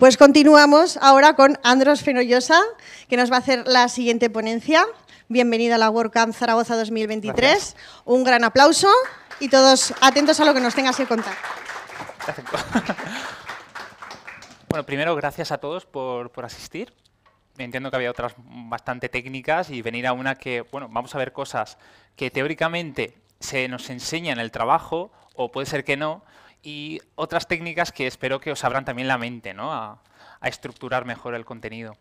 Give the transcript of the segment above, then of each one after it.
Pues continuamos ahora con Andros Fenollosa, que nos va a hacer la siguiente ponencia. Bienvenida a la WordCamp Zaragoza 2023. Un gran aplauso y todos atentos a lo que nos tengas que contar. Bueno, primero, gracias a todos por, por asistir. Entiendo que había otras bastante técnicas y venir a una que, bueno, vamos a ver cosas que teóricamente se nos enseña en el trabajo, o puede ser que no, y otras técnicas que espero que os abran también la mente, ¿no? A, estructurar mejor el contenido.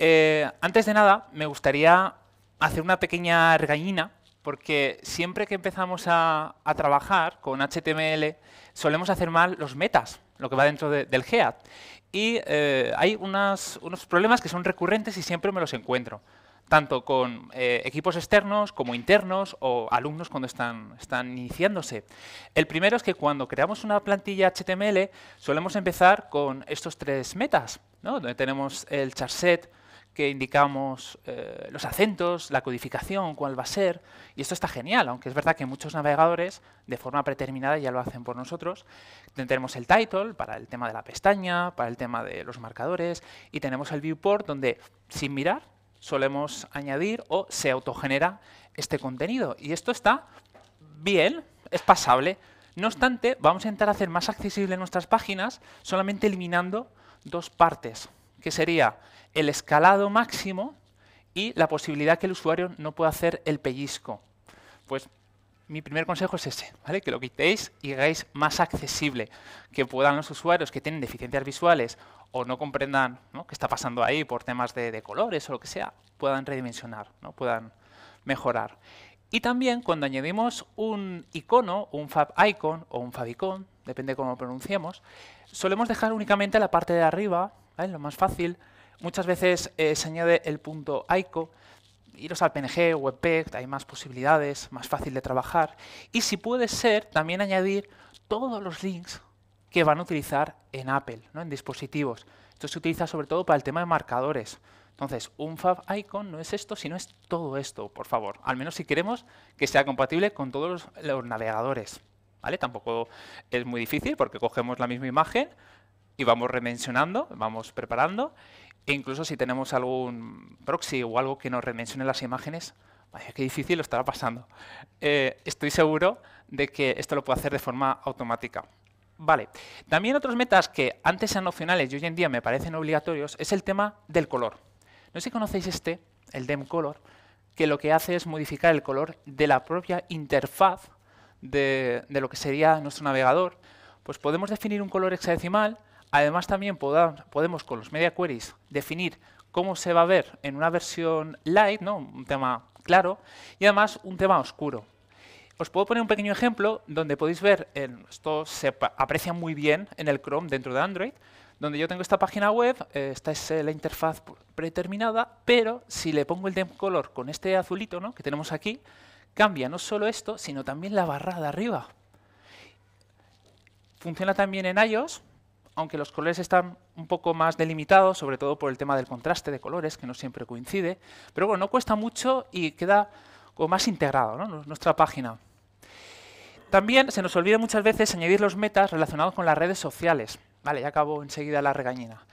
Eh, antes de nada, me gustaría hacer una pequeña regañina, porque siempre que empezamos a, trabajar con HTML, solemos hacer mal los metas lo que va dentro del GEAD. Y eh, hay unos problemas que son recurrentes y siempre me los encuentro, tanto con eh, equipos externos como internos o alumnos cuando están, están iniciándose. El primero es que cuando creamos una plantilla HTML solemos empezar con estos tres metas, donde tenemos el charset, que indicamos eh, los acentos, la codificación, cuál va a ser, y esto está genial, aunque es verdad que muchos navegadores de forma predeterminada ya lo hacen por nosotros. Tenemos el title para el tema de la pestaña, para el tema de los marcadores, y tenemos el viewport donde sin mirar solemos añadir o se autogenera este contenido. Y esto está bien, es pasable. No obstante, vamos a intentar hacer más accesible nuestras páginas solamente eliminando dos partes, que sería el escalado máximo y la posibilidad que el usuario no pueda hacer el pellizco. Pues mi primer consejo es ese, ¿vale? que lo quitéis y hagáis más accesible, que puedan los usuarios que tienen deficiencias visuales o no comprendan qué está pasando ahí por temas de, colores o lo que sea, puedan redimensionar, ¿no? puedan mejorar. Y también cuando añadimos un icono, un fab icon o un favicon, depende de cómo lo pronunciemos, solemos dejar únicamente la parte de arriba, lo más fácil, Muchas veces eh, se añade el punto ICO, iros al PNG, Webpack, hay más posibilidades, más fácil de trabajar. Y si puede ser, también añadir todos los links que van a utilizar en Apple, ¿no? en dispositivos. Esto se utiliza sobre todo para el tema de marcadores. Entonces, un Fab Icon no es esto, sino es todo esto, por favor. Al menos si queremos que sea compatible con todos los, navegadores. ¿Vale? Tampoco es muy difícil porque cogemos la misma imagen y vamos redimensionando, vamos preparando incluso si tenemos algún proxy o algo que nos redimensione las imágenes, vaya, qué difícil lo estará pasando. Eh, estoy seguro de que esto lo puedo hacer de forma automática. Vale. También otros metas que antes eran opcionales y hoy en día me parecen obligatorios es el tema del color. No sé si conocéis este, el DEM Color, que lo que hace es modificar el color de la propia interfaz de lo que sería nuestro navegador. Pues podemos definir un color hexadecimal Además, también podemos con los media queries definir cómo se va a ver en una versión light, ¿no? un tema claro, y además un tema oscuro. Os puedo poner un pequeño ejemplo donde podéis ver, esto se aprecia muy bien en el Chrome dentro de Android, donde yo tengo esta página web, eh, esta es eh, la interfaz predeterminada, pero si le pongo el color con este azulito que tenemos aquí, cambia no solo esto, sino también la barra de arriba. Funciona también en iOS, aunque los colores están un poco más delimitados, sobre todo por el tema del contraste de colores, que no siempre coincide, pero bueno, no cuesta mucho y queda como más integrado nuestra página. También se nos olvida muchas veces añadir los metas relacionados con las redes sociales. Vale, ya acabo enseguida la regañina.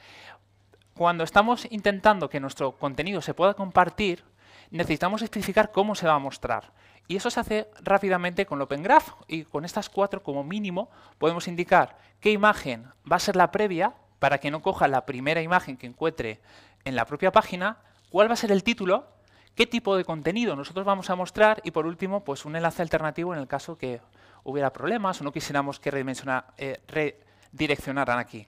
Cuando estamos intentando que nuestro contenido se pueda compartir, necesitamos especificar cómo se va a mostrar. Y eso se hace rápidamente con el Open Graph y con estas cuatro como mínimo podemos indicar qué imagen va a ser la previa para que no coja la primera imagen que encuentre en la propia página, cuál va a ser el título, qué tipo de contenido nosotros vamos a mostrar y por último pues un enlace alternativo en el caso que hubiera problemas o no quisiéramos que eh, redireccionaran aquí.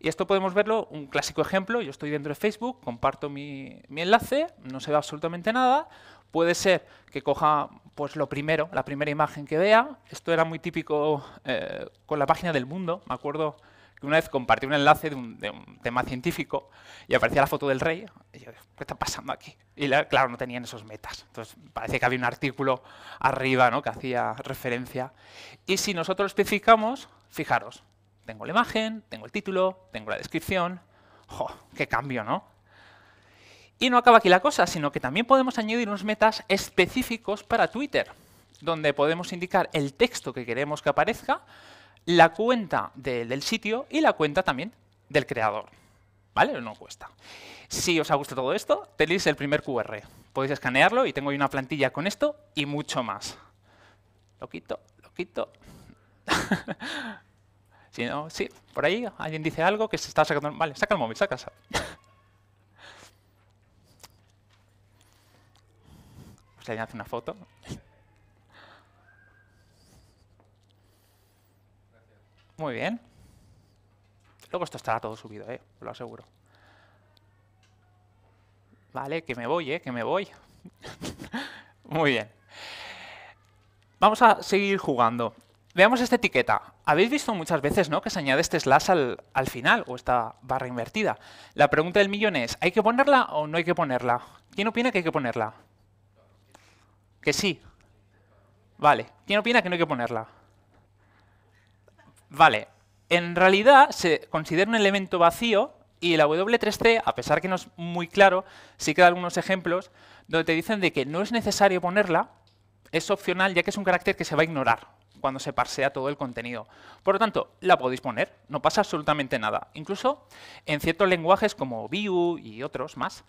Y esto podemos verlo, un clásico ejemplo, yo estoy dentro de Facebook, comparto mi, mi enlace, no se ve absolutamente nada, Puede ser que coja pues lo primero, la primera imagen que vea. Esto era muy típico eh, con la página del mundo. Me acuerdo que una vez compartí un enlace de un, tema científico y aparecía la foto del rey. Y yo, ¿qué está pasando aquí? Y claro, no tenían esos metas. Entonces parece que había un artículo arriba ¿no? que hacía referencia. Y si nosotros especificamos, fijaros, tengo la imagen, tengo el título, tengo la descripción. ¡Jo! ¡Qué cambio, ¿no? Y no acaba aquí la cosa, sino que también podemos añadir unos metas específicos para Twitter, donde podemos indicar el texto que queremos que aparezca, la cuenta del sitio y la cuenta también del creador. ¿Vale? No cuesta. Si os ha gustado todo esto, tenéis el primer QR. Podéis escanearlo y tengo ahí una plantilla con esto y mucho más. Lo quito, lo quito. si no, sí, por ahí alguien dice algo que se está sacando... Vale, saca el móvil, saca. Pues le hace una foto. Muy bien. Luego esto estará todo subido, ¿eh? lo aseguro. Vale, que me voy, ¿eh? Que me voy. Muy bien. Vamos a seguir jugando. Veamos esta etiqueta. Habéis visto muchas veces ¿no? que se añade este slash al, al, final, o esta barra invertida. La pregunta del millón es, ¿hay que ponerla o no hay que ponerla? ¿Quién opina que hay que ponerla? Que sí. Vale. ¿Quién opina que no hay que ponerla? Vale, en realidad se considera un elemento vacío y la W3C, a pesar que no es muy claro, sí que da algunos ejemplos donde te dicen de que no es necesario ponerla, es opcional ya que es un carácter que se va a ignorar cuando se parsea todo el contenido. Por lo tanto, la podéis poner, no pasa absolutamente nada. Incluso en ciertos lenguajes como Vue y otros más,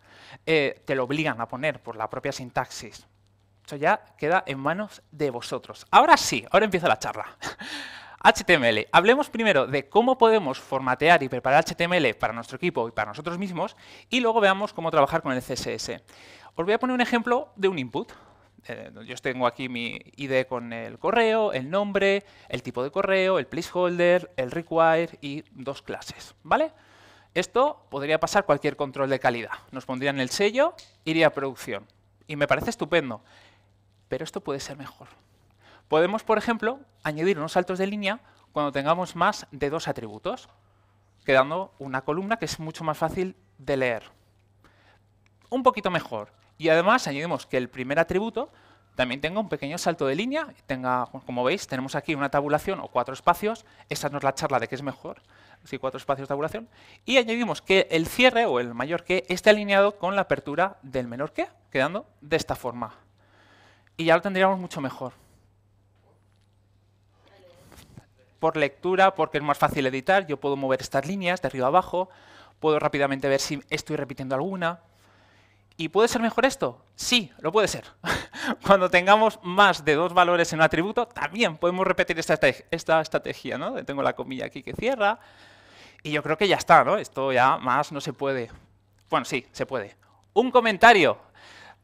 eh, te lo obligan a poner por la propia sintaxis. Eso ya queda en manos de vosotros. Ahora sí, ahora empieza la charla. HTML. Hablemos primero de cómo podemos formatear y preparar HTML para nuestro equipo y para nosotros mismos y luego veamos cómo trabajar con el CSS. Os voy a poner un ejemplo de un input. Eh, yo tengo aquí mi ID con el correo, el nombre, el tipo de correo, el placeholder, el require y dos clases. ¿vale? Esto podría pasar cualquier control de calidad. Nos pondrían el sello, iría a producción. Y me parece estupendo. Pero esto puede ser mejor. Podemos, por ejemplo, añadir unos saltos de línea cuando tengamos más de dos atributos, quedando una columna que es mucho más fácil de leer. Un poquito mejor. Y además añadimos que el primer atributo también tenga un pequeño salto de línea, tenga, como veis, tenemos aquí una tabulación o cuatro espacios, esta no es la charla de qué es mejor, sí, cuatro espacios de tabulación, y añadimos que el cierre o el mayor que esté alineado con la apertura del menor que, quedando de esta forma. Y ya lo tendríamos mucho mejor. por lectura, porque es más fácil editar, yo puedo mover estas líneas de arriba a abajo, puedo rápidamente ver si estoy repitiendo alguna. ¿Y puede ser mejor esto? Sí, lo puede ser. Cuando tengamos más de dos valores en un atributo, también podemos repetir esta, estrategia. ¿no? Tengo la comilla aquí que cierra. Y yo creo que ya está, ¿no? Esto ya más no se puede. Bueno, sí, se puede. Un comentario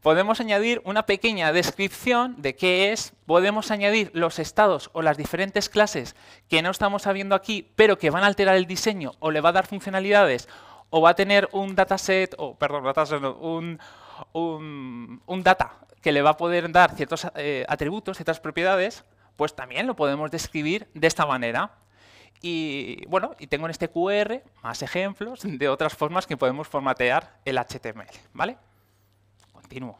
podemos añadir una pequeña descripción de qué es, podemos añadir los estados o las diferentes clases que no estamos sabiendo aquí, pero que van a alterar el diseño o le va a dar funcionalidades o va a tener un dataset, o perdón, dataset, un, un, data que le va a poder dar ciertos eh, atributos, ciertas propiedades, pues también lo podemos describir de esta manera. Y bueno, y tengo en este QR más ejemplos de otras formas que podemos formatear el HTML, ¿vale? Continúo.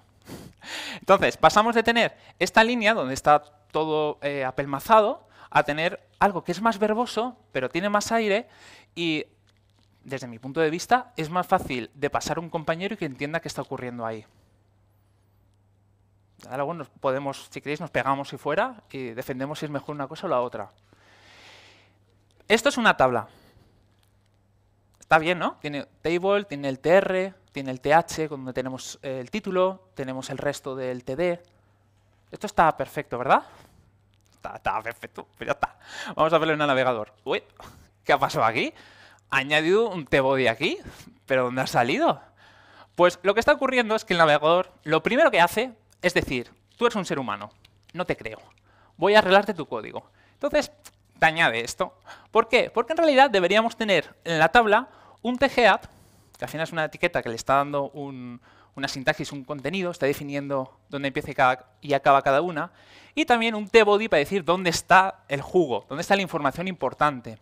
Entonces, pasamos de tener esta línea donde está todo eh, apelmazado a tener algo que es más verboso, pero tiene más aire y, desde mi punto de vista, es más fácil de pasar a un compañero y que entienda qué está ocurriendo ahí. Luego nos podemos, si queréis, nos pegamos y fuera y defendemos si es mejor una cosa o la otra. Esto es una tabla. Está bien, ¿no? Tiene table, tiene el tr, tiene el th, donde tenemos el título, tenemos el resto del td. Esto está perfecto, ¿verdad? Está, perfecto, pues ya está. Vamos a verlo en el navegador. Uy, ¿qué ha pasado aquí? Ha añadido un tbody aquí, pero ¿dónde ha salido? Pues lo que está ocurriendo es que el navegador lo primero que hace es decir, tú eres un ser humano, no te creo, voy a arreglarte tu código. Entonces, te añade esto. ¿Por qué? Porque en realidad deberíamos tener en la tabla un tgapp, que al final es una etiqueta que le está dando una sintaxis, un contenido, está definiendo dónde empieza y acaba cada una, y también un tbody para decir dónde está el jugo, dónde está la información importante.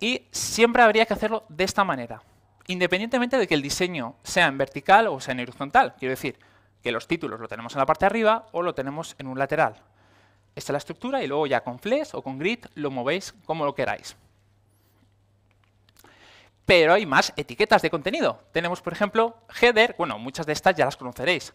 Y siempre habría que hacerlo de esta manera, independientemente de que el diseño sea en vertical o sea en horizontal. Quiero decir, que los títulos lo tenemos en la parte de arriba o lo tenemos en un lateral. Esta es la estructura y luego ya con flex o con grid lo movéis como lo queráis. Pero hay más etiquetas de contenido. Tenemos, por ejemplo, header. Bueno, muchas de estas ya las conoceréis.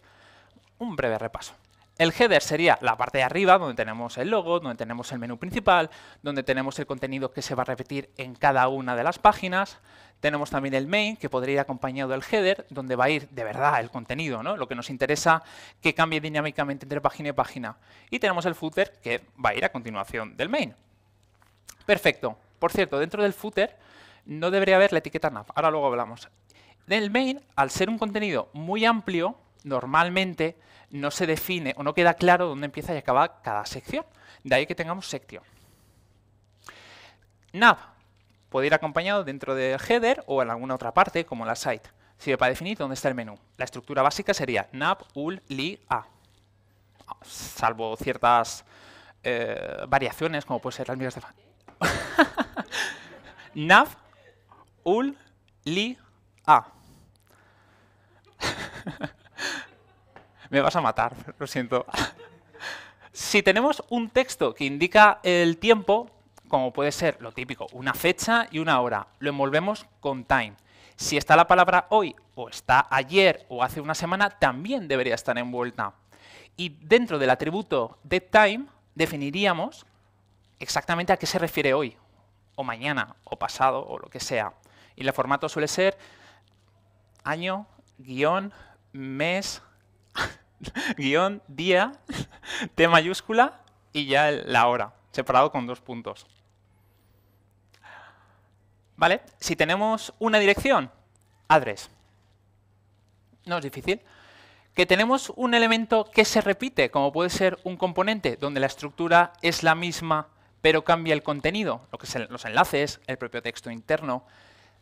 Un breve repaso. El header sería la parte de arriba, donde tenemos el logo, donde tenemos el menú principal, donde tenemos el contenido que se va a repetir en cada una de las páginas. Tenemos también el main, que podría ir acompañado del header, donde va a ir de verdad el contenido, ¿no? lo que nos interesa que cambie dinámicamente entre página y página. Y tenemos el footer, que va a ir a continuación del main. Perfecto. Por cierto, dentro del footer no debería haber la etiqueta nav. Ahora luego hablamos. En el main, al ser un contenido muy amplio, normalmente no se define o no queda claro dónde empieza y acaba cada sección. De ahí que tengamos sección. Nav puede ir acompañado dentro del header o en alguna otra parte, como la site. Sirve para definir dónde está el menú. La estructura básica sería nav, ul, li, a. Salvo ciertas eh, variaciones, como puede ser las mías de... nav, ul, li, a. Me vas a matar, lo siento. si tenemos un texto que indica el tiempo, como puede ser lo típico, una fecha y una hora, lo envolvemos con time. Si está la palabra hoy, o está ayer, o hace una semana, también debería estar envuelta. Y dentro del atributo time definiríamos exactamente a qué se refiere hoy, o mañana, o pasado, o lo que sea. Y el formato suele ser año, guion, mes, guion, día, T mayúscula y ya la hora, separado con dos puntos. ¿Vale? Si tenemos una dirección, address. No es difícil. Que tenemos un elemento que se repite, como puede ser un componente, donde la estructura es la misma, pero cambia el contenido, lo que son los enlaces, el propio texto interno,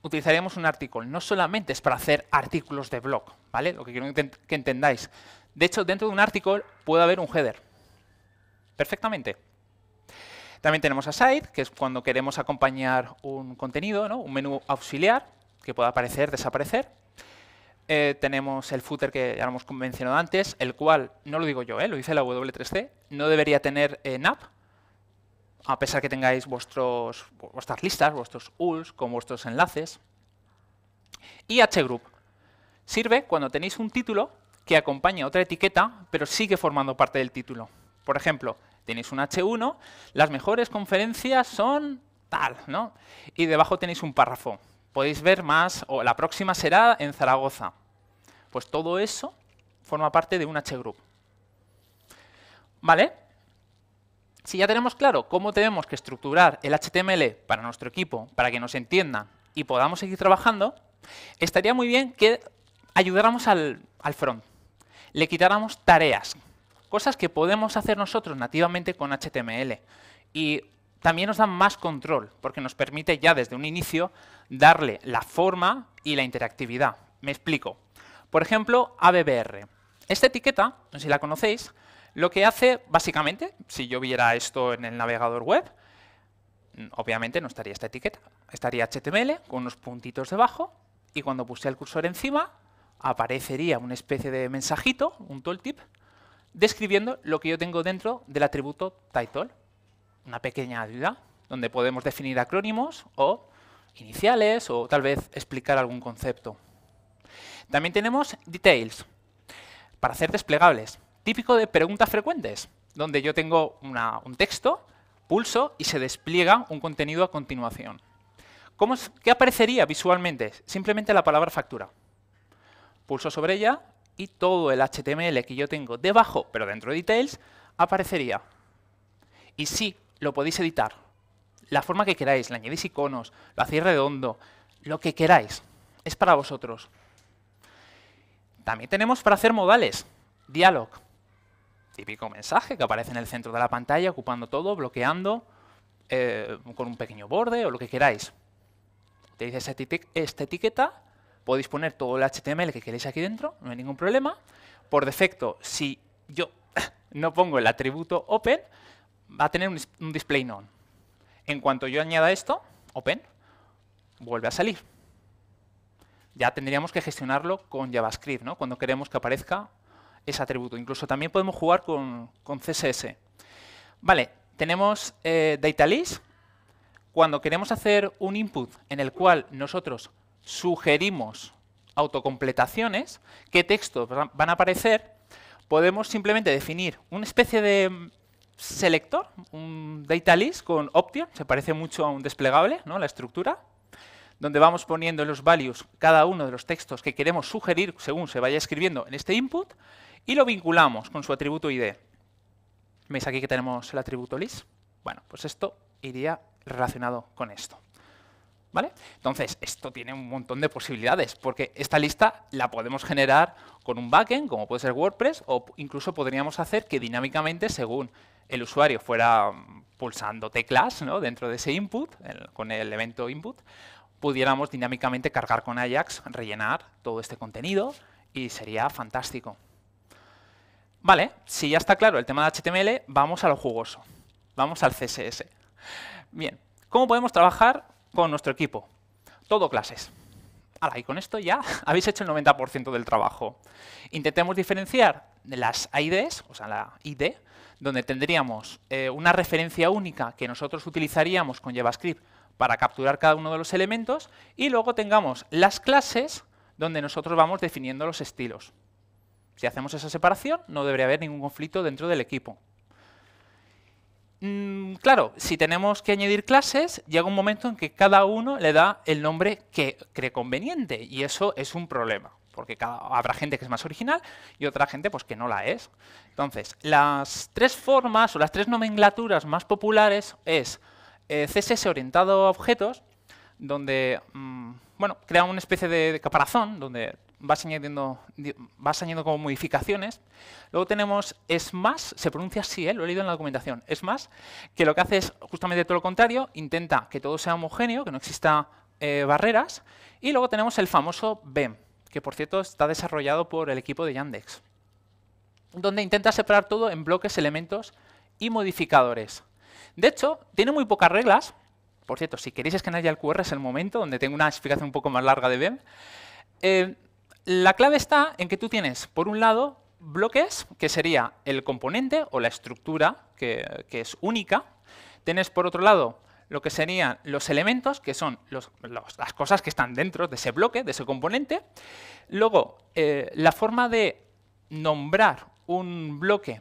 utilizaríamos un artículo. No solamente es para hacer artículos de blog, ¿vale? Lo que quiero que entendáis. De hecho, dentro de un artículo puede haber un header. Perfectamente. También tenemos a site, que es cuando queremos acompañar un contenido, ¿no? un menú auxiliar, que pueda aparecer, desaparecer. Eh, tenemos el footer que ya hemos mencionado antes, el cual, no lo digo yo, ¿eh? lo dice la W3C, no debería tener eh, nav, a pesar que tengáis vuestros, vuestras listas, vuestros ULs con vuestros enlaces. Y hgroup. Sirve cuando tenéis un título que acompaña otra etiqueta, pero sigue formando parte del título. Por ejemplo, tenéis un H1, las mejores conferencias son tal, ¿no? Y debajo tenéis un párrafo. Podéis ver más, o la próxima será en Zaragoza. Pues todo eso forma parte de un hgroup. ¿Vale? Si ya tenemos claro cómo tenemos que estructurar el HTML para nuestro equipo, para que nos entiendan y podamos seguir trabajando, estaría muy bien que ayudáramos al, front, le quitáramos tareas, cosas que podemos hacer nosotros nativamente con HTML. Y también nos dan más control, porque nos permite ya desde un inicio darle la forma y la interactividad. Me explico. Por ejemplo, ABBR. Esta etiqueta, no sé si la conocéis, lo que hace, básicamente, si yo viera esto en el navegador web, obviamente no estaría esta etiqueta. Estaría HTML con unos puntitos debajo y cuando puse el cursor encima aparecería una especie de mensajito, un tooltip, describiendo lo que yo tengo dentro del atributo title. Una pequeña ayuda donde podemos definir acrónimos o iniciales o tal vez explicar algún concepto. También tenemos details para hacer desplegables típico de preguntas frecuentes, donde yo tengo un texto, pulso y se despliega un contenido a continuación. ¿Cómo ¿Qué aparecería visualmente? Simplemente la palabra factura. Pulso sobre ella y todo el HTML que yo tengo debajo, pero dentro de details, aparecería. Y sí, lo podéis editar. La forma que queráis, le añadís iconos, lo hacéis redondo, lo que queráis. Es para vosotros. También tenemos para hacer modales. Dialog típico mensaje que aparece en el centro de la pantalla, ocupando todo, bloqueando, eh, con un pequeño borde o lo que queráis. Tenéis esta etiqueta, podéis poner todo el HTML que queréis aquí dentro, no hay ningún problema. Por defecto, si yo no pongo el atributo open, va a tener un, display none. En cuanto yo añada esto, open, vuelve a salir. Ya tendríamos que gestionarlo con JavaScript, ¿no? cuando queremos que aparezca ese atributo. Incluso también podemos jugar con, CSS. Vale, tenemos eh, data list. Cuando queremos hacer un input en el cual nosotros sugerimos autocompletaciones, qué textos van a aparecer, podemos simplemente definir una especie de selector, un data list con option, se parece mucho a un desplegable, ¿no? la estructura, donde vamos poniendo en los values cada uno de los textos que queremos sugerir según se vaya escribiendo en este input y lo vinculamos con su atributo ID. ¿Veis aquí que tenemos el atributo list? Bueno, pues esto iría relacionado con esto. ¿Vale? Entonces, esto tiene un montón de posibilidades, porque esta lista la podemos generar con un backend, como puede ser WordPress, o incluso podríamos hacer que dinámicamente, según el usuario fuera mm, pulsando teclas ¿no? dentro de ese input, con el evento input, pudiéramos dinámicamente cargar con Ajax, rellenar todo este contenido y sería fantástico. Vale, si ya está claro el tema de HTML, vamos a lo jugoso. Vamos al CSS. Bien, ¿cómo podemos trabajar con nuestro equipo? Todo clases. y con esto ya habéis hecho el 90% del trabajo. Intentemos diferenciar de las IDs, o sea, la ID, donde tendríamos eh, una referencia única que nosotros utilizaríamos con JavaScript para capturar cada uno de los elementos, y luego tengamos las clases donde nosotros vamos definiendo los estilos. Si hacemos esa separación, no debería haber ningún conflicto dentro del equipo. Mm, claro, si tenemos que añadir clases, llega un momento en que cada uno le da el nombre que cree conveniente, y eso es un problema, porque habrá gente que es más original y otra gente pues, que no la es. Entonces, las tres formas o las tres nomenclaturas más populares es eh, CSS orientado a objetos, donde mm, bueno, crea una especie de, caparazón donde vas añadiendo, vas añadiendo como modificaciones. Luego tenemos Smash, se pronuncia así, ¿eh? lo he leído en la documentación, Smash, que lo que hace es justamente todo lo contrario, intenta que todo sea homogéneo, que no exista eh, barreras. Y luego tenemos el famoso BEM, que por cierto está desarrollado por el equipo de Yandex, donde intenta separar todo en bloques, elementos y modificadores. De hecho, tiene muy pocas reglas. Por cierto, si queréis escanear ya el QR es el momento donde tengo una explicación un poco más larga de BEM. Eh, la clave está en que tú tienes, por un lado, bloques, que sería el componente o la estructura, que, es única. Tienes, por otro lado, lo que serían los elementos, que son las cosas que están dentro de ese bloque, de ese componente. Luego, eh, la forma de nombrar un bloque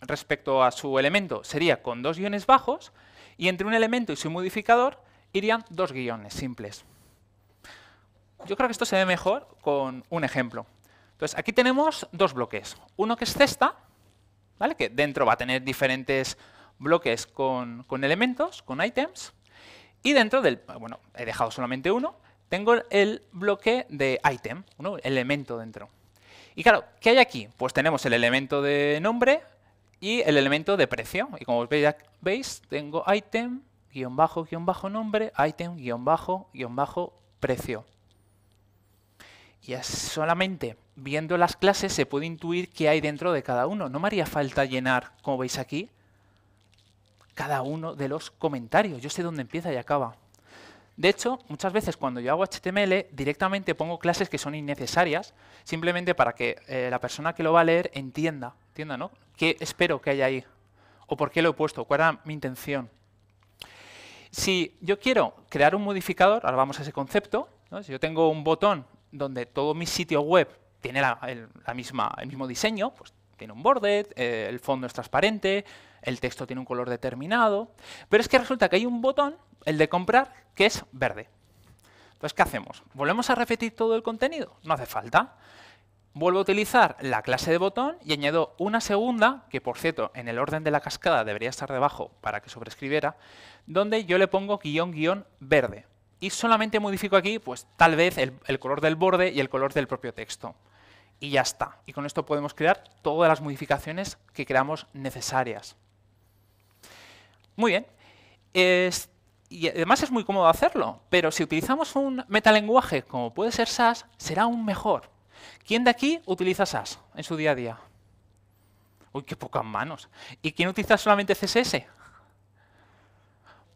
respecto a su elemento sería con dos guiones bajos y entre un elemento y su modificador irían dos guiones simples. Yo creo que esto se ve mejor con un ejemplo. Entonces, aquí tenemos dos bloques. Uno que es cesta, ¿vale? que dentro va a tener diferentes bloques con, elementos, con items, y dentro del, bueno, he dejado solamente uno, tengo el bloque de item, un elemento dentro. Y claro, ¿qué hay aquí? Pues tenemos el elemento de nombre, y el elemento de precio. Y como veis, tengo item, guion bajo, guion bajo nombre, item, guion bajo, guion bajo precio. Y solamente viendo las clases se puede intuir qué hay dentro de cada uno. No me haría falta llenar, como veis aquí, cada uno de los comentarios. Yo sé dónde empieza y acaba. De hecho, muchas veces cuando yo hago HTML, directamente pongo clases que son innecesarias, simplemente para que eh, la persona que lo va a leer entienda, entienda, ¿no? ¿Qué espero que haya ahí? ¿O por qué lo he puesto? ¿Cuál era mi intención? Si yo quiero crear un modificador, ahora vamos a ese concepto, si yo tengo un botón donde todo mi sitio web tiene la, misma, el mismo diseño, pues tiene un borde, eh, el fondo es transparente, el texto tiene un color determinado, pero es que resulta que hay un botón, el de comprar, que es verde. Entonces, ¿qué hacemos? ¿Volvemos a repetir todo el contenido? No hace falta. Vuelvo a utilizar la clase de botón y añado una segunda, que por cierto, en el orden de la cascada debería estar debajo para que sobrescribiera, donde yo le pongo guion guion verde. Y solamente modifico aquí, pues tal vez el, color del borde y el color del propio texto y ya está. Y con esto podemos crear todas las modificaciones que creamos necesarias. Muy bien. y además es muy cómodo hacerlo, pero si utilizamos un metalenguaje como puede ser SAS, será aún mejor. ¿Quién de aquí utiliza SAS en su día a día? Uy, qué pocas manos. ¿Y quién utiliza solamente CSS?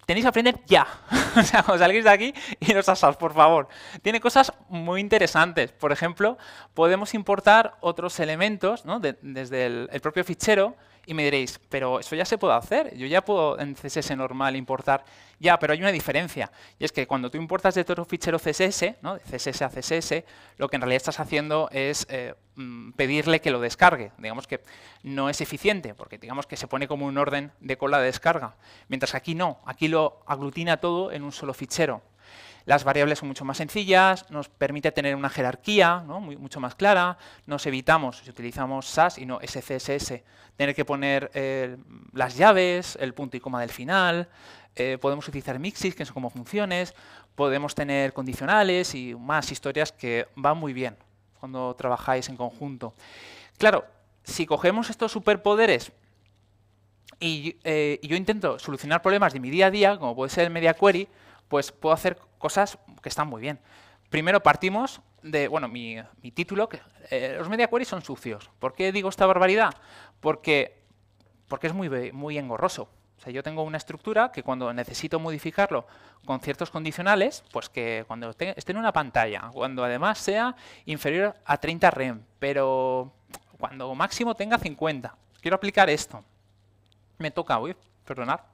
Tenéis que aprender ya. o sea, cuando salgáis de aquí, iros a SAS, por favor. Tiene cosas muy interesantes. Por ejemplo, podemos importar otros elementos desde el, propio fichero Y me diréis, pero eso ya se puede hacer. Yo ya puedo en CSS normal importar. Ya, pero hay una diferencia. Y es que cuando tú importas de otro fichero CSS, ¿no? de CSS a CSS, lo que en realidad estás haciendo es eh, mm, pedirle que lo descargue. Digamos que no es eficiente, porque digamos que se pone como un orden de cola de descarga. Mientras que aquí no. Aquí lo aglutina todo en un solo fichero. Las variables son mucho más sencillas, nos permite tener una jerarquía mucho más clara, nos evitamos, si utilizamos SAS y no SCSS, tener que poner eh, las llaves, el punto y coma del final, eh, podemos utilizar mixes, que son como funciones, podemos tener condicionales y más historias que van muy bien cuando trabajáis en conjunto. Claro, si cogemos estos superpoderes y, eh, y yo intento solucionar problemas de mi día a día, como puede ser el media query, pues puedo hacer cosas que están muy bien. Primero partimos de, bueno, mi, título, que eh, los media queries son sucios. ¿Por qué digo esta barbaridad? Porque, porque es muy, muy engorroso. O sea, yo tengo una estructura que cuando necesito modificarlo con ciertos condicionales, pues que cuando esté en una pantalla, cuando además sea inferior a 30 rem, pero cuando máximo tenga 50. Quiero aplicar esto. Me toca, uy, perdonar,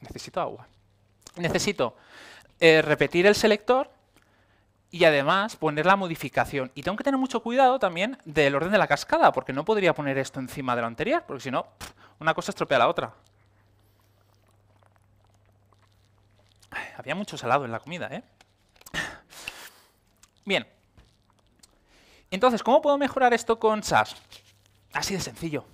necesito agua. Necesito eh, repetir el selector y además poner la modificación. Y tengo que tener mucho cuidado también del orden de la cascada, porque no podría poner esto encima de lo anterior, porque si no, una cosa estropea la otra. había mucho salado en la comida, ¿eh? Bien. Entonces, ¿cómo puedo mejorar esto con SAS? Así de sencillo.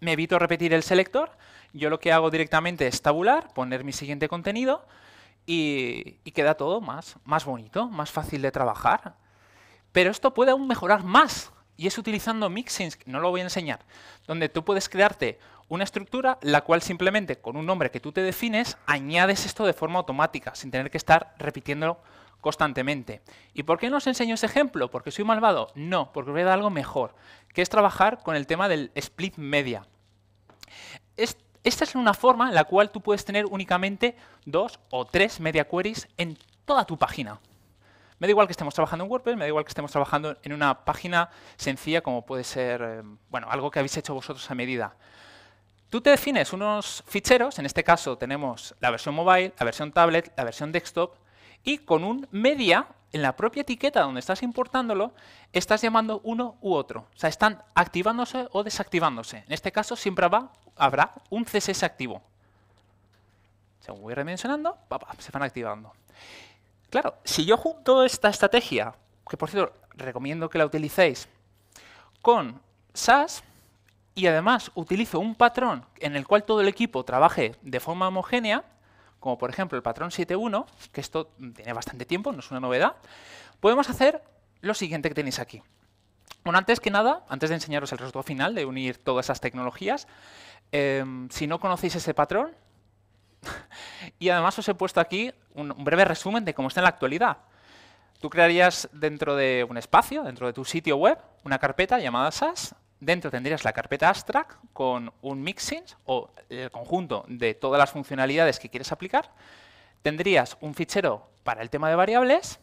Me evito repetir el selector. Yo lo que hago directamente es tabular, poner mi siguiente contenido y, queda todo más, más bonito, más fácil de trabajar. Pero esto puede aún mejorar más y es utilizando mixins, no lo voy a enseñar, donde tú puedes crearte una estructura la cual simplemente con un nombre que tú te defines añades esto de forma automática sin tener que estar repitiéndolo constantemente. ¿Y por qué no os enseño ese ejemplo? ¿Porque soy malvado? No, porque voy a dar algo mejor, que es trabajar con el tema del split media. Esta es una forma en la cual tú puedes tener únicamente dos o tres media queries en toda tu página. Me da igual que estemos trabajando en WordPress, me da igual que estemos trabajando en una página sencilla como puede ser, eh, bueno, algo que habéis hecho vosotros a medida. Tú te defines unos ficheros, en este caso tenemos la versión mobile, la versión tablet, la versión desktop, y con un media, en la propia etiqueta donde estás importándolo, estás llamando uno u otro. O sea, están activándose o desactivándose. En este caso siempre va habrá un CSS activo. Según voy redimensionando, se van activando. Claro, si yo junto esta estrategia, que por cierto recomiendo que la utilicéis, con SAS, y además utilizo un patrón en el cual todo el equipo trabaje de forma homogénea, como por ejemplo el patrón 7.1, que esto tiene bastante tiempo, no es una novedad, podemos hacer lo siguiente que tenéis aquí. Bueno, antes que nada, antes de enseñaros el resultado final de unir todas esas tecnologías, Em, si no conocéis ese patrón, y además os he puesto aquí un, breve resumen de cómo está en la actualidad. Tú crearías dentro de un espacio, dentro de tu sitio web, una carpeta llamada SAS. Dentro tendrías la carpeta abstract con un mixing o el conjunto de todas las funcionalidades que quieres aplicar. Tendrías un fichero para el tema de variables,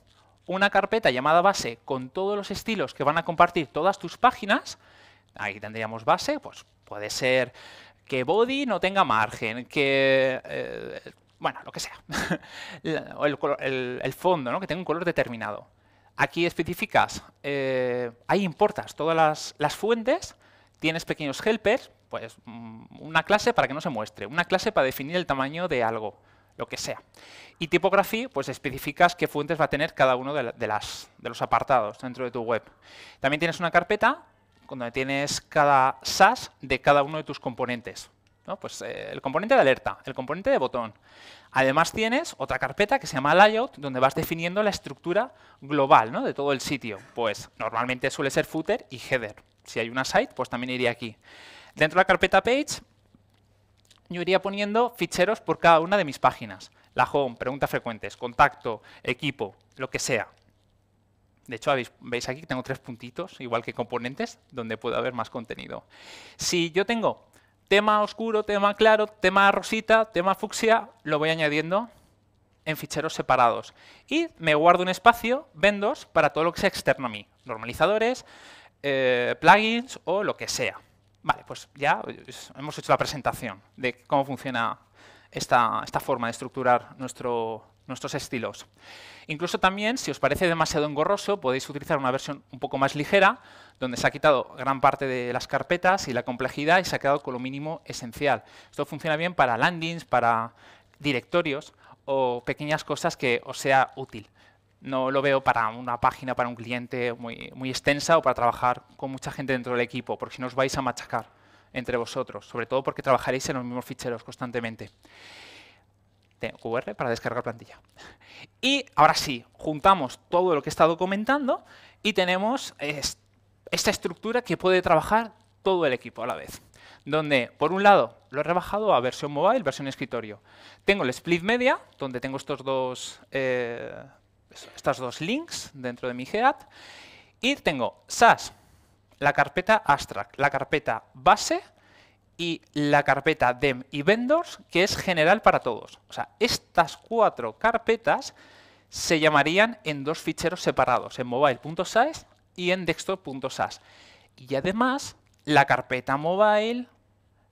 una carpeta llamada base con todos los estilos que van a compartir todas tus páginas. Ahí tendríamos base, pues puede ser que body no tenga margen, que... Eh, bueno, lo que sea. el, fondo, ¿no? que tenga un color determinado. Aquí especificas, eh, ahí importas todas las, fuentes, tienes pequeños helpers, pues mm, una clase para que no se muestre, una clase para definir el tamaño de algo, lo que sea. Y tipografía, pues especificas qué fuentes va a tener cada uno de, las, de los apartados dentro de tu web. También tienes una carpeta donde tienes cada SAS de cada uno de tus componentes. Pues eh, el componente de alerta, el componente de botón. Además tienes otra carpeta que se llama layout, donde vas definiendo la estructura global de todo el sitio. Pues normalmente suele ser footer y header. Si hay una site, pues también iría aquí. Dentro de la carpeta page, yo iría poniendo ficheros por cada una de mis páginas. La home, preguntas frecuentes, contacto, equipo, lo que sea. De hecho, veis aquí que tengo tres puntitos, igual que componentes, donde puede haber más contenido. Si yo tengo tema oscuro, tema claro, tema rosita, tema fucsia, lo voy añadiendo en ficheros separados. Y me guardo un espacio, vendos, para todo lo que sea externo a mí. Normalizadores, eh, plugins o lo que sea. Vale, pues ya hemos hecho la presentación de cómo funciona esta, esta forma de estructurar nuestro, nuestros estilos. Incluso también, si os parece demasiado engorroso, podéis utilizar una versión un poco más ligera, donde se ha quitado gran parte de las carpetas y la complejidad y se ha quedado con lo mínimo esencial. Esto funciona bien para landings, para directorios o pequeñas cosas que os sea útil. No lo veo para una página, para un cliente muy, extensa o para trabajar con mucha gente dentro del equipo, porque si no os vais a machacar entre vosotros, sobre todo porque trabajaréis en los mismos ficheros constantemente. QR para descargar plantilla. Y ahora sí, juntamos todo lo que he estado comentando y tenemos esta estructura que puede trabajar todo el equipo a la vez. Donde, por un lado, lo he rebajado a versión mobile, versión escritorio. Tengo el split media, donde tengo estos dos, eh, estos dos links dentro de mi Head. Y tengo SAS, la carpeta abstract, la carpeta base y la carpeta dem y vendors, que es general para todos. O sea, estas cuatro carpetas se llamarían en dos ficheros separados, en mobile.sas y en desktop.sas. Y además, la carpeta mobile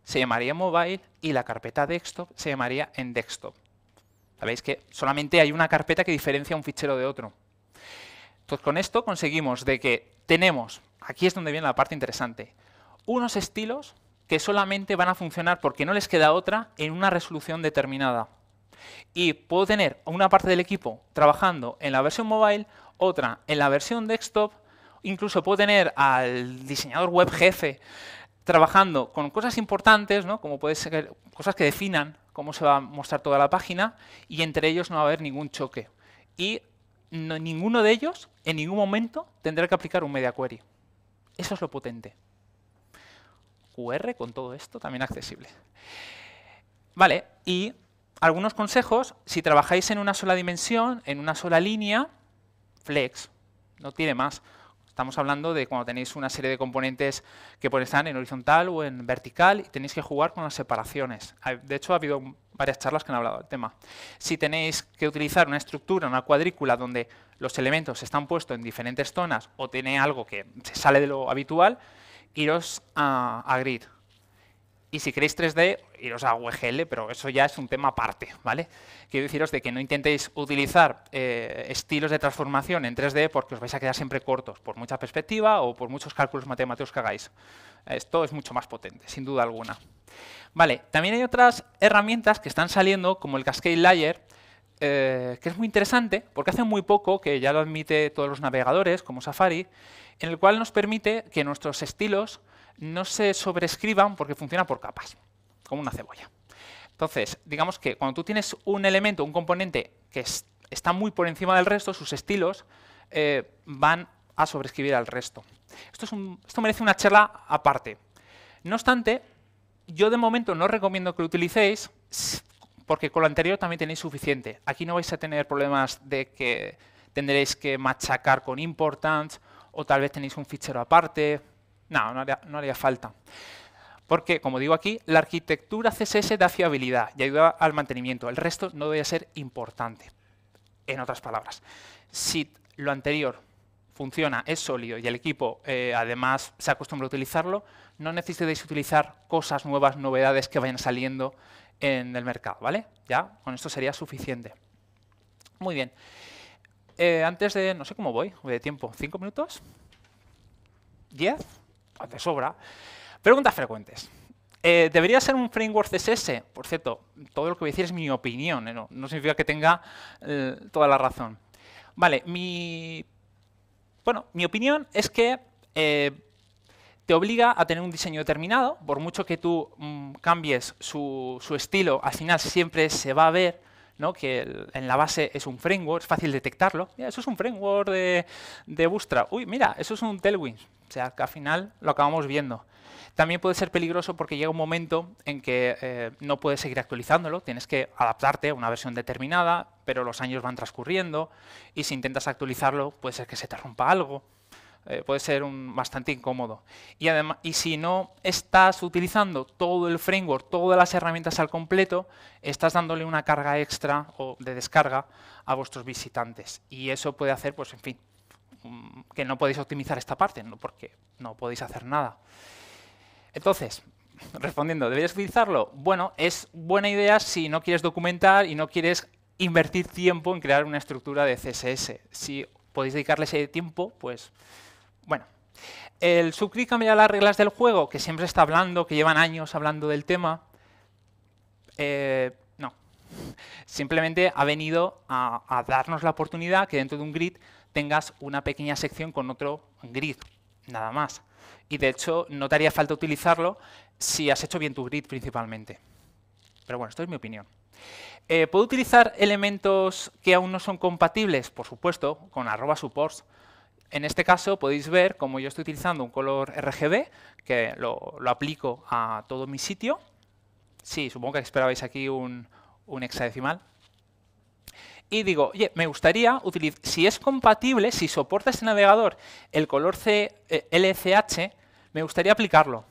se llamaría mobile y la carpeta desktop se llamaría en desktop. Sabéis que solamente hay una carpeta que diferencia un fichero de otro. Entonces, con esto conseguimos de que tenemos, aquí es donde viene la parte interesante, unos estilos que solamente van a funcionar porque no les queda otra en una resolución determinada. Y puedo tener una parte del equipo trabajando en la versión mobile, otra en la versión desktop, incluso puedo tener al diseñador web jefe trabajando con cosas importantes, ¿no? como puede ser cosas que definan cómo se va a mostrar toda la página, y entre ellos no va a haber ningún choque. Y ninguno de ellos en ningún momento tendrá que aplicar un media query. Eso es lo potente. QR con todo esto también accesible. Vale, y algunos consejos, si trabajáis en una sola dimensión, en una sola línea, flex, no tiene más. Estamos hablando de cuando tenéis una serie de componentes que pueden estar en horizontal o en vertical y tenéis que jugar con las separaciones. De hecho, ha habido varias charlas que han hablado del tema. Si tenéis que utilizar una estructura, una cuadrícula, donde los elementos están puestos en diferentes zonas o tiene algo que sale de lo habitual, iros a, Grid. Y si queréis 3D, iros a UGL, pero eso ya es un tema aparte, ¿vale? Quiero deciros de que no intentéis utilizar eh, estilos de transformación en 3D porque os vais a quedar siempre cortos, por mucha perspectiva o por muchos cálculos matemáticos que hagáis. Esto es mucho más potente, sin duda alguna. Vale, también hay otras herramientas que están saliendo, como el Cascade Layer, eh, que es muy interesante porque hace muy poco, que ya lo admite todos los navegadores, como Safari, en el cual nos permite que nuestros estilos no se sobrescriban porque funciona por capas, como una cebolla. Entonces, digamos que cuando tú tienes un elemento, un componente que está muy por encima del resto, sus estilos eh, van a sobrescribir al resto. Esto, esto merece una charla aparte. No obstante, yo de momento no recomiendo que lo utilicéis porque con lo anterior también tenéis suficiente. Aquí no vais a tener problemas de que tendréis que machacar con importance o tal vez tenéis un fichero aparte. No, no haría, falta. Porque, como digo aquí, la arquitectura CSS da fiabilidad y ayuda al mantenimiento. El resto no debe ser importante. En otras palabras, si lo anterior funciona, es sólido y el equipo eh, además se acostumbra a utilizarlo, no necesitéis utilizar cosas nuevas, novedades que vayan saliendo en el mercado, ¿vale? Ya, con esto sería suficiente. Muy bien. Eh, antes de, no sé cómo voy, de tiempo, ¿cinco minutos? ¿Diez? Pues de sobra. Preguntas frecuentes. Eh, ¿Debería ser un framework CSS? Por cierto, todo lo que voy a decir es mi opinión, ¿eh? no, significa que tenga toda la razón. Vale, mi, bueno, mi opinión es que te obliga a tener un diseño determinado, por mucho que tú mm, cambies su, su, estilo, al final siempre se va a ver que en la base es un framework, es fácil detectarlo. Eso es un framework de, de Bootstrap. Uy, mira, eso es un Tailwind. O sea, que al final lo acabamos viendo. También puede ser peligroso porque llega un momento en que eh, no puedes seguir actualizándolo, tienes que adaptarte a una versión determinada, pero los años van transcurriendo y si intentas actualizarlo puede ser que se te rompa algo. Eh, puede ser un, bastante incómodo. Y, y si no estás utilizando todo el framework, todas las herramientas al completo, estás dándole una carga extra o de descarga a vuestros visitantes. Y eso puede hacer, pues en fin, que no podéis optimizar esta parte, ¿no? porque no podéis hacer nada. Entonces, respondiendo, ¿deberías utilizarlo? Bueno, es buena idea si no quieres documentar y no quieres invertir tiempo en crear una estructura de CSS. Si podéis dedicarle ese tiempo, pues bueno. El subscript cambia las reglas del juego, que siempre está hablando, que llevan años hablando del tema. Eh, no. Simplemente ha venido a darnos la oportunidad que dentro de un grid tengas una pequeña sección con otro grid, nada más. Y de hecho, no te haría falta utilizarlo si has hecho bien tu grid principalmente. Pero bueno, esto es mi opinión. Eh, ¿Puedo utilizar elementos que aún no son compatibles? Por supuesto, con arroba supports. En este caso podéis ver como yo estoy utilizando un color RGB, que lo, aplico a todo mi sitio. Sí, supongo que esperabais aquí un, hexadecimal. Y digo, oye, me gustaría utilizar, si es compatible, si soporta este navegador el color C, eh, LCH, me gustaría aplicarlo.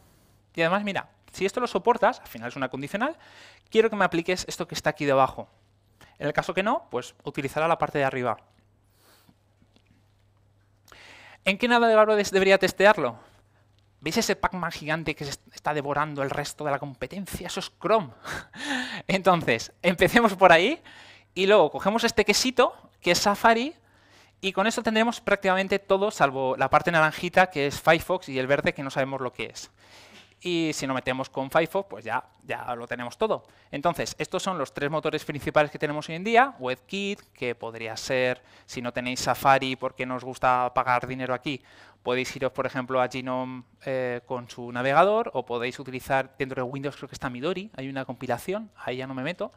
Y además, mira, si esto lo soportas, al final es una condicional, quiero que me apliques esto que está aquí debajo. En el caso que no, pues utilizará la parte de arriba. ¿En qué navegador debería testearlo? ¿Veis ese Pac-Man gigante que está devorando el resto de la competencia? Eso es Chrome. Entonces, empecemos por ahí y luego cogemos este quesito, que es Safari, y con eso tendremos prácticamente todo, salvo la parte naranjita, que es Firefox, y el verde, que no sabemos lo que es y si nos metemos con Firefox, pues ya, ya lo tenemos todo. Entonces, estos son los tres motores principales que tenemos hoy en día. WebKit, que podría ser, si no tenéis Safari porque nos gusta pagar dinero aquí, podéis iros, por ejemplo, a Genome eh, con su navegador, o podéis utilizar dentro de Windows, creo que está Midori, hay una compilación, ahí ya no me meto.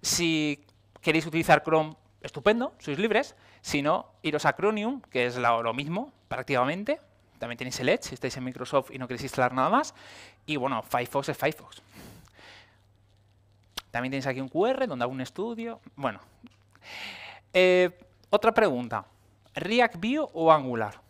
Si queréis utilizar Chrome, estupendo, sois libres. Si no, iros a Chromium, que es lo mismo prácticamente, también tenéis el Edge si estáis en Microsoft y no queréis instalar nada más. Y bueno, Firefox es Firefox. También tenéis aquí un QR donde hago un estudio. Bueno. Eh, otra pregunta. ¿React View o Angular?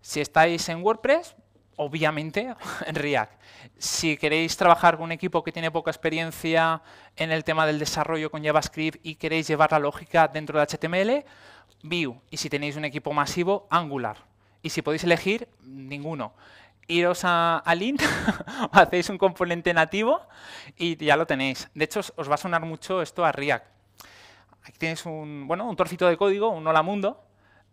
Si estáis en WordPress, obviamente en React. Si queréis trabajar con un equipo que tiene poca experiencia en el tema del desarrollo con JavaScript y queréis llevar la lógica dentro de HTML, Vue. Y si tenéis un equipo masivo, Angular. Y si podéis elegir, ninguno. Iros a, a Lint, hacéis un componente nativo y ya lo tenéis. De hecho, os va a sonar mucho esto a React. Aquí tenéis un, bueno, un trocito de código, un hola mundo.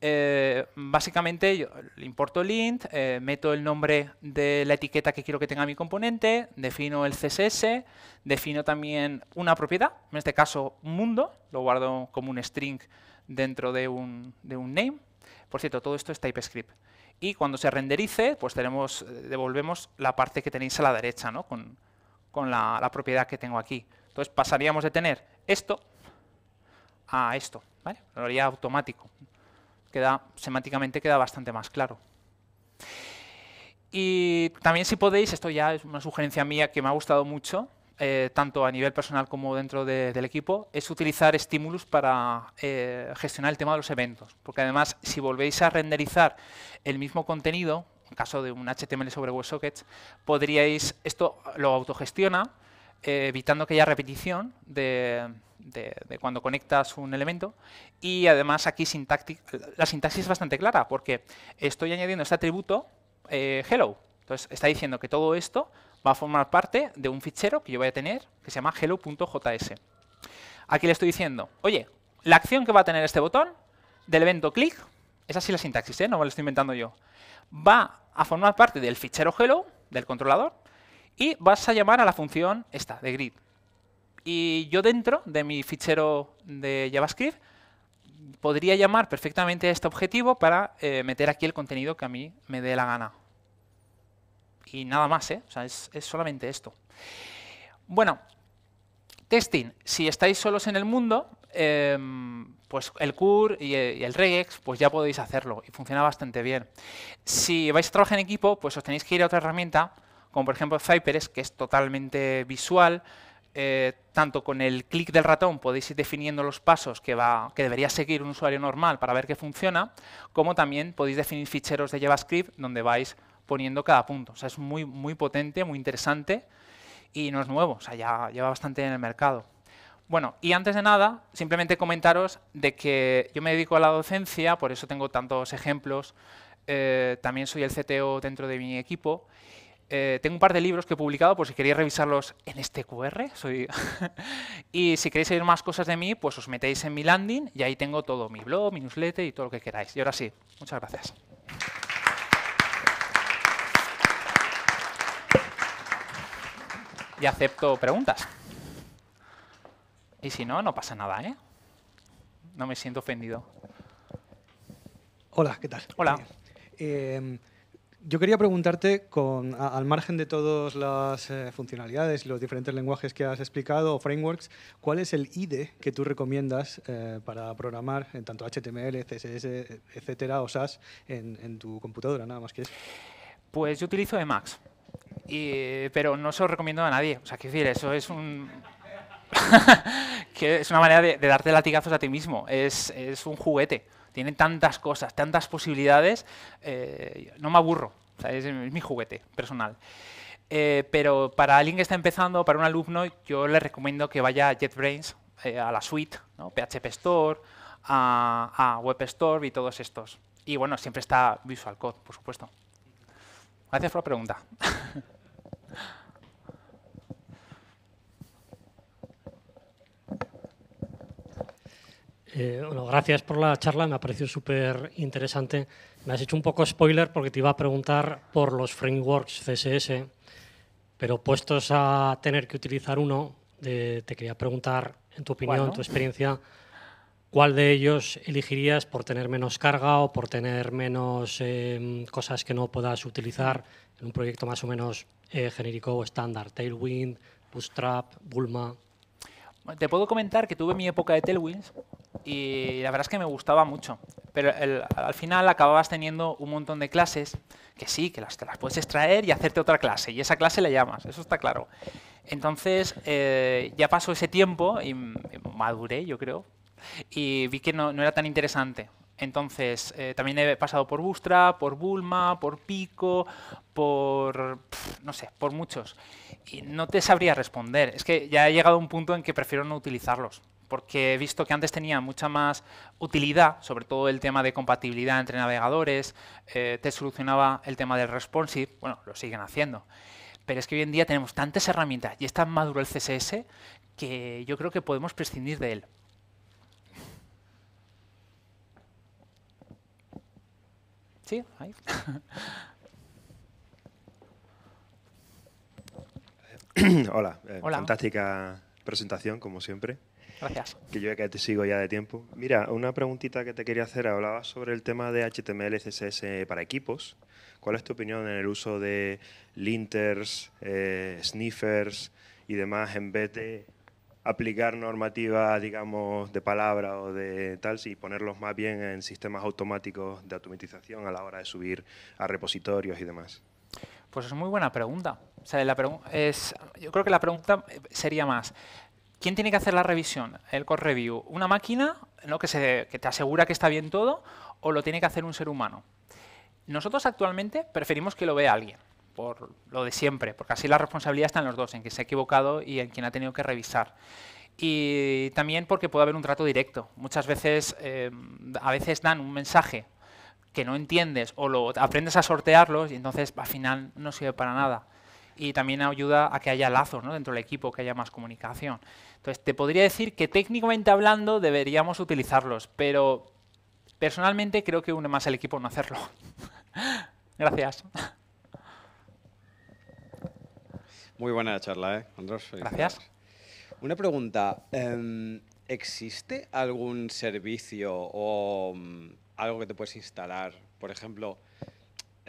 Eh, básicamente yo importo lint, eh, meto el nombre de la etiqueta que quiero que tenga mi componente, defino el CSS, defino también una propiedad, en este caso mundo, lo guardo como un string dentro de un, de un name, por cierto, todo esto es TypeScript. Y cuando se renderice, pues tenemos, eh, devolvemos la parte que tenéis a la derecha, ¿no? con, la, propiedad que tengo aquí. Entonces pasaríamos de tener esto a esto. ¿vale? Lo haría automático. Queda, semánticamente queda bastante más claro. Y también si podéis, esto ya es una sugerencia mía que me ha gustado mucho, eh, tanto a nivel personal como dentro del equipo, es utilizar Stimulus para eh, gestionar el tema de los eventos. Porque además, si volvéis a renderizar el mismo contenido, en caso de un HTML sobre WebSockets, podríais, esto lo autogestiona, eh, evitando que haya repetición de, cuando conectas un elemento. Y además aquí la sintaxis es bastante clara, porque estoy añadiendo este atributo hello. Entonces está diciendo que todo esto va a formar parte de un fichero que yo voy a tener que se llama hello.js. Aquí le estoy diciendo, oye, la acción que va a tener este botón del evento click, es así la sintaxis, ¿eh? no me lo estoy inventando yo, va a formar parte del fichero hello, del controlador, y vas a llamar a la función esta, de grid. Y yo dentro de mi fichero de JavaScript podría llamar perfectamente a este objetivo para eh, meter aquí el contenido que a mí me dé la gana y nada más, ¿eh? O sea, es, solamente esto. Bueno, testing. Si estáis solos en el mundo, em, pues el CUR y el, regex, pues ya podéis hacerlo y funciona bastante bien. Si vais a trabajar en equipo, pues os tenéis que ir a otra herramienta, como por ejemplo Cypress, que es totalmente visual. Eh, tanto con el clic del ratón podéis ir definiendo los pasos que, va, que debería seguir un usuario normal para ver que funciona, como también podéis definir ficheros de JavaScript donde vais poniendo cada punto. O sea, es muy, muy potente, muy interesante y no es nuevo, o sea, ya lleva bastante en el mercado. Bueno, y antes de nada, simplemente comentaros de que yo me dedico a la docencia, por eso tengo tantos ejemplos eh, también soy el CTO dentro de mi equipo. Eh, tengo un par de libros que he publicado por si queréis revisarlos en este QR. Soy y si queréis saber más cosas de mí, pues os metéis en mi landing y ahí tengo todo, mi blog, mi newsletter y todo lo que queráis. Y ahora sí, muchas gracias. Y acepto preguntas. Y si no, no pasa nada, ¿eh? No me siento ofendido. Hola, ¿qué tal? Hola. Eh, yo quería preguntarte, con, al margen de todas las eh, funcionalidades y los diferentes lenguajes que has explicado o frameworks, ¿cuál es el IDE que tú recomiendas eh, para programar en tanto HTML, CSS, etcétera, o SAS en, tu computadora, nada más que eso? Pues yo utilizo Emacs, y, pero no se lo recomiendo a nadie. O sea, que decir, eso es un... que es una manera de, darte latigazos a ti mismo. Es, es un juguete tiene tantas cosas, tantas posibilidades, eh, no me aburro, es, mi juguete personal. Eh, pero para alguien que está empezando, para un alumno, yo le recomiendo que vaya a JetBrains, eh, a la suite, PHP Store, a, a Web Store y todos estos. Y bueno, siempre está Visual Code, por supuesto. Gracias por la pregunta. Eh, bueno, gracias por la charla, me ha parecido súper interesante. Me has hecho un poco spoiler porque te iba a preguntar por los frameworks CSS, pero puestos a tener que utilizar uno, te quería preguntar, en tu opinión, en tu experiencia, ¿cuál de ellos elegirías por tener menos carga o por tener menos em, cosas que no puedas utilizar en un proyecto más o menos eh, genérico o estándar? Tailwind, Bootstrap, Bulma. Te puedo comentar que tuve mi época de Tailwinds y la verdad es que me gustaba mucho. Pero al final acababas teniendo un montón de clases que sí, que las, te las puedes extraer y hacerte otra clase. Y esa clase la llamas, eso está claro. Entonces eh, ya pasó ese tiempo y maduré, yo creo, y vi que no, no era tan interesante. Entonces, eh, también he pasado por Bustra, por Bulma, por Pico, por, no sé, por muchos. Y no te sabría responder. Es que ya he llegado a un punto en que prefiero no utilizarlos porque he visto que antes tenía mucha más utilidad, sobre todo el tema de compatibilidad entre navegadores, eh, te solucionaba el tema del responsive, bueno, lo siguen haciendo. Pero es que hoy en día tenemos tantas herramientas y es tan maduro el CSS que yo creo que podemos prescindir de él. ¿Sí? Ahí. Hola, eh, Hola, fantástica presentación, como siempre. Gracias. Que yo que te sigo ya de tiempo. Mira, una preguntita que te quería hacer. Hablabas sobre el tema de HTML CSS para equipos. ¿Cuál es tu opinión en el uso de linters, eh, sniffers y demás en vez de aplicar normativa, digamos, de palabra o de tal, y ponerlos más bien en sistemas automáticos de automatización a la hora de subir a repositorios y demás? Pues es muy buena pregunta. O sea, la es, yo creo que la pregunta sería más, ¿Quién tiene que hacer la revisión, el core review? ¿Una máquina que, se, que te asegura que está bien todo o lo tiene que hacer un ser humano? Nosotros actualmente preferimos que lo vea alguien, por lo de siempre, porque así la responsabilidad está en los dos, en quien se ha equivocado y en quien ha tenido que revisar. Y también porque puede haber un trato directo. Muchas veces, eh, a veces dan un mensaje que no entiendes o lo aprendes a sortearlos y entonces al final no sirve para nada y también ayuda a que haya lazos dentro del equipo, que haya más comunicación. Entonces, te podría decir que técnicamente hablando deberíamos utilizarlos, pero personalmente creo que une más el equipo no hacerlo. Gracias. Muy buena charla, ¿eh, Andrés? Gracias. Una pregunta. Em, ¿Existe algún servicio o mm, algo que te puedes instalar? Por ejemplo,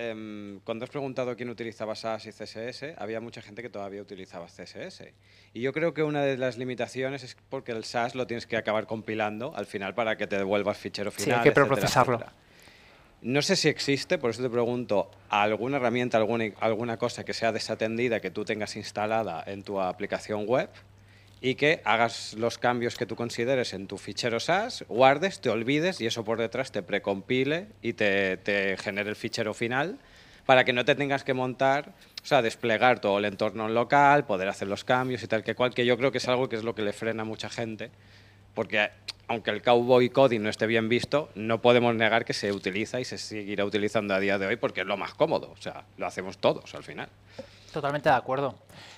Em, cuando has preguntado quién utilizaba SAS y CSS, había mucha gente que todavía utilizaba CSS. Y yo creo que una de las limitaciones es porque el SAS lo tienes que acabar compilando al final para que te devuelva el fichero final. Sí, hay que preprocesarlo. No sé si existe, por eso te pregunto, alguna herramienta, alguna, alguna cosa que sea desatendida que tú tengas instalada en tu aplicación web y que hagas los cambios que tú consideres en tu fichero SAS, guardes, te olvides y eso por detrás te precompile y te, te genere el fichero final para que no te tengas que montar, o sea, desplegar todo el entorno local, poder hacer los cambios y tal que cual, que yo creo que es algo que es lo que le frena a mucha gente porque aunque el cowboy coding no esté bien visto, no podemos negar que se utiliza y se seguirá utilizando a día de hoy porque es lo más cómodo. O sea, lo hacemos todos al final. Totalmente de acuerdo.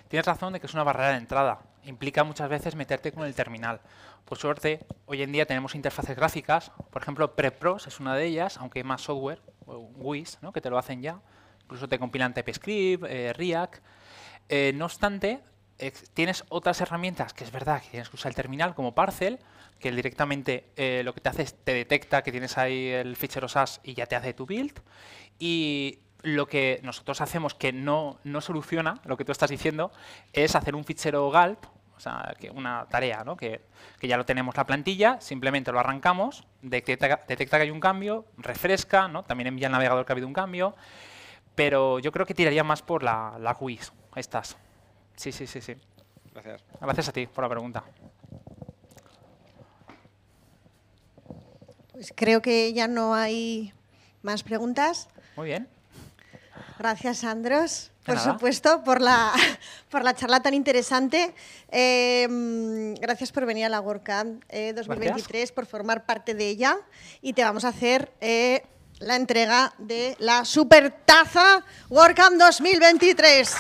Tienes razón de que es una barrera de entrada. Implica muchas veces meterte con el terminal. Por suerte, hoy en día tenemos interfaces gráficas. Por ejemplo, PrepPros es una de ellas, aunque hay más software, WIS, ¿no? que te lo hacen ya. Incluso te compilan TypeScript, eh, React. Eh, no obstante, tienes otras herramientas que es verdad que tienes que usar el terminal, como Parcel, que directamente eh, lo que te hace es te detecta que tienes ahí el fichero SAS y ya te hace tu build. Y lo que nosotros hacemos que no, no soluciona lo que tú estás diciendo es hacer un fichero gulp, o sea, que una tarea, ¿no? que, que, ya lo tenemos la plantilla, simplemente lo arrancamos, detecta, detecta, que hay un cambio, refresca, ¿no? también envía al navegador que ha habido un cambio, pero yo creo que tiraría más por la, la quiz, estas. Sí, sí, sí, sí. Gracias. Gracias a ti por la pregunta. Pues creo que ya no hay más preguntas. Muy bien. Gracias, Andros, por supuesto, por la, por la charla tan interesante. Eh, gracias por venir a la WordCamp 2023, por formar parte de ella. Y te vamos a hacer eh, la entrega de la Super Taza WordCamp 2023.